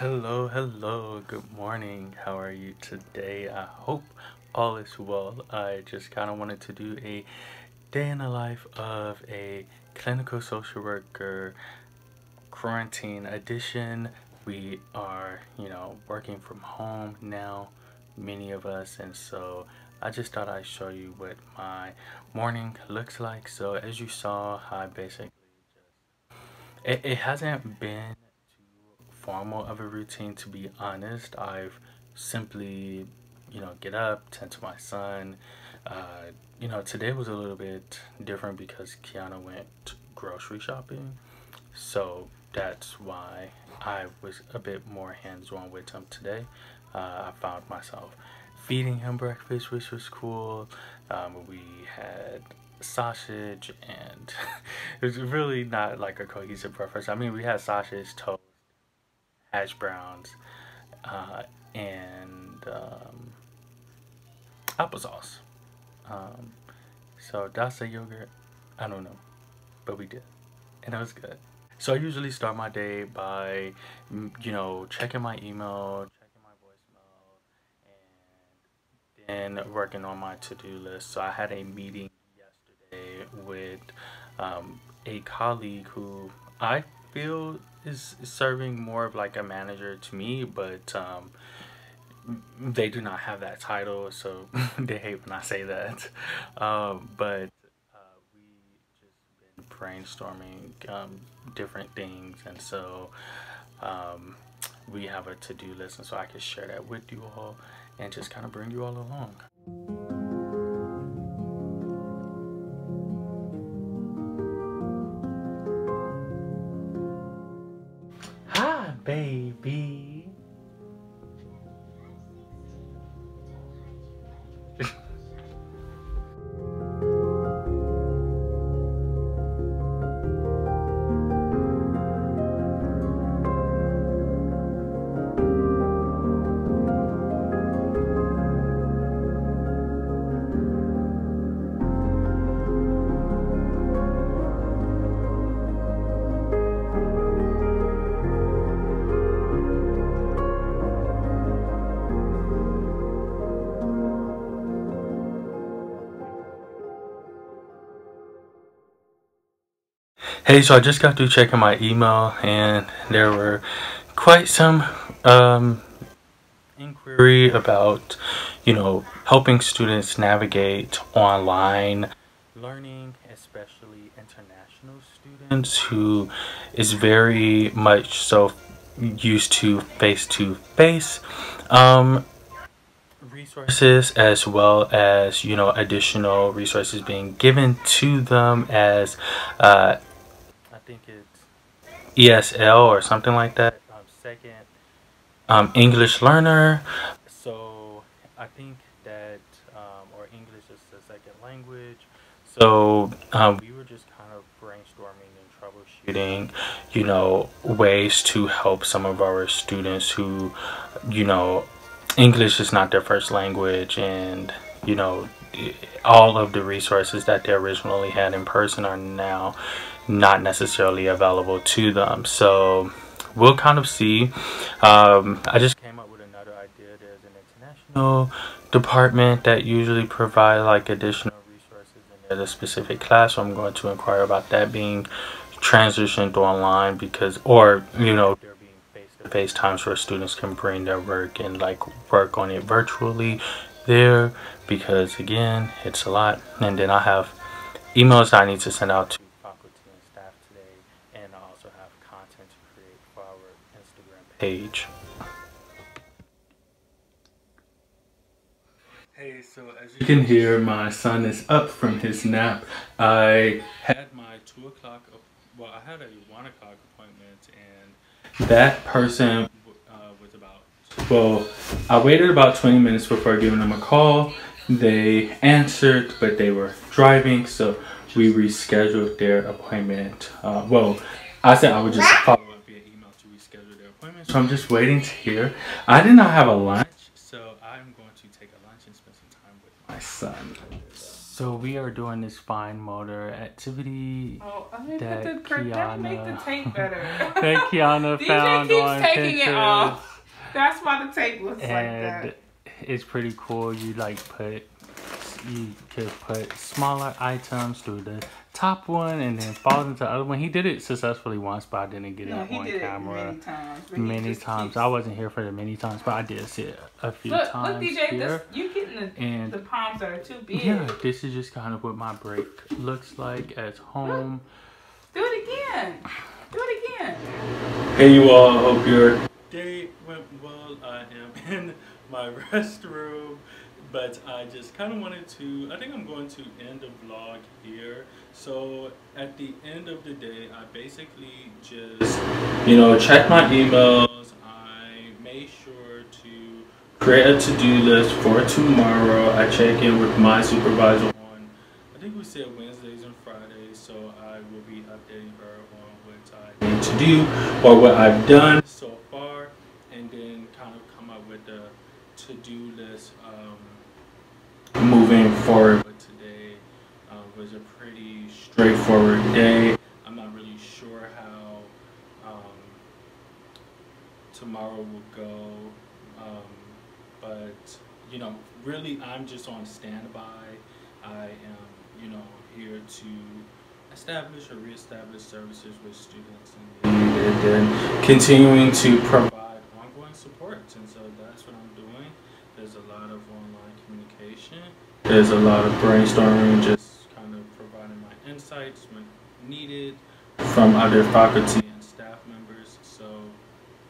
Hello, hello, good morning. How are you today? I hope all is well. I just kind of wanted to do a day in the life of a clinical social worker quarantine edition. We are, you know, working from home now, many of us, and so I just thought I'd show you what my morning looks like. So as you saw, I basically just, it, it hasn't been formal of a routine to be honest. I've simply, you know, get up, tend to my son. Uh, you know, today was a little bit different because Kiana went grocery shopping. So that's why I was a bit more hands-on with him today. Uh, I found myself feeding him breakfast, which was cool. Um, we had sausage and it was really not like a cohesive breakfast. I mean, we had sausage, toast, hash browns, uh, and um, applesauce. Um, so dasa yogurt. I don't know, but we did, and it was good. So I usually start my day by, you know, checking my email, checking my voicemail, and then working on my to-do list. So I had a meeting yesterday with um, a colleague who I feel is serving more of like a manager to me, but um, they do not have that title, so they hate when I say that. Um, but uh, we just been brainstorming um, different things, and so um, we have a to-do list, and so I can share that with you all and just kind of bring you all along. Hey, so I just got through checking my email and there were quite some um, inquiry about, you know, helping students navigate online learning, especially international students who is very much so used to face-to-face -face, um, resources as well as, you know, additional resources being given to them as uh, think it's ESL or something like that. Um, second um, English learner. So I think that, um, or English is the second language. So um, we were just kind of brainstorming and troubleshooting, you know, ways to help some of our students who, you know, English is not their first language and, you know, all of the resources that they originally had in person are now not necessarily available to them. So we'll kind of see. Um, I just came up with another idea. There's an international department that usually provide like additional resources in a specific class. So I'm going to inquire about that being transitioned online because, or, you know, -face times where students can bring their work and like work on it virtually there because again, it's a lot. And then I have emails I need to send out to faculty and staff today and I also have content to create for our Instagram page. Hey, so as you can hear, my son is up from his nap. I had my 2 o'clock, well, I had a 1 o'clock appointment, and that person uh, was about, well, I waited about 20 minutes before giving them a call. They answered, but they were driving, so we rescheduled their appointment. Uh, well, I said I would just follow up via email to reschedule their appointment, so I'm just waiting to hear. I did not have a lunch, so I'm going to take a lunch and spend some time with my son. So we are doing this fine motor activity Oh, I mean, that put the cor- that make the Kiana- tape better. that Kiana DJ found keeps on taking it Pinterest. Off. That's why the tape looks like and that. it's pretty cool. You like put you could put smaller items through the top one and then fall into the other one. He did it successfully once, but I didn't get No, it he on did camera it many times. but he many times. keeps- I wasn't here for the many times, but I did see it a few Look, times look, DJ, here. this, you getting the, And- the palms that are too big. yeah, this is just kind of what my break looks like at home. Do it again. Do it again. Hey you all, hope your day went well. I am in my restroom, but I just kind of wanted to, I think I'm going to end the vlog here. So at the end of the day, I basically just, you know, check my emails. I made sure to create a to-do list for tomorrow. I check in with my supervisor on, I think we said Wednesdays and Fridays, so I will be updating her on what I need to do or what I've done so far, and then kind of come up with a to-do list um, moving forward. But today uh, was a pretty straightforward day. I'm not really sure how um, tomorrow will go, um, but you know, really, I'm just on standby. I am, you know, here to establish or reestablish services with students and continuing to provide support. And so that's what I'm doing. There's a lot of online communication. There's a lot of brainstorming, just kind of providing my insights when needed from other faculty and staff members. So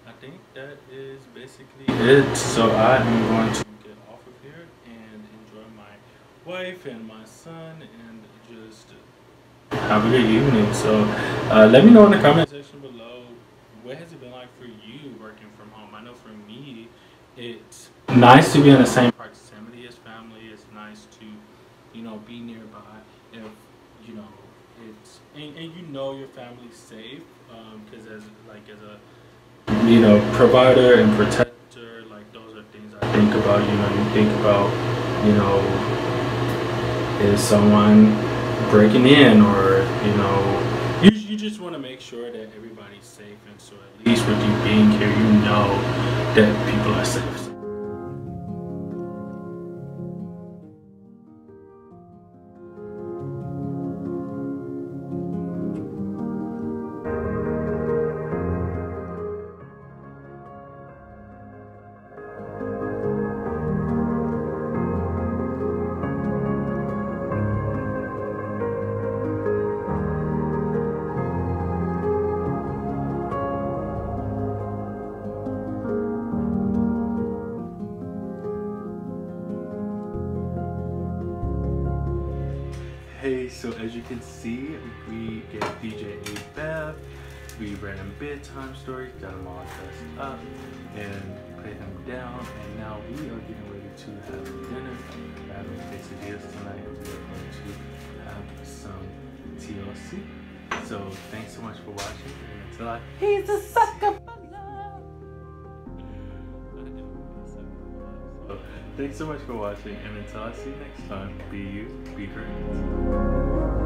I think that is basically it. So I am going to get off of here and enjoy my wife and my son and just have a good evening. So uh, let me know in the comment section below what has it been like for you working from home. I know for me, it's nice to be in the same proximity as family. It's nice to, you know, be nearby. If you know, it's and, and you know your family's safe um, because as like as a you know provider and protector, like those are things I think about. You know, you think about you know is someone breaking in or you know you, just want to make sure that everybody's safe and so at least with you being here you know that people are safe so as you can see, we get DJ a bath, we read him bedtime stories, got him all dressed up, and put him down, and now we are getting ready to have dinner. We're having quesadillas tonight, and we are going to have some TLC. So thanks so much for watching, and until I He's a sucker thanks so much for watching, and until I see you next time, be you, be great.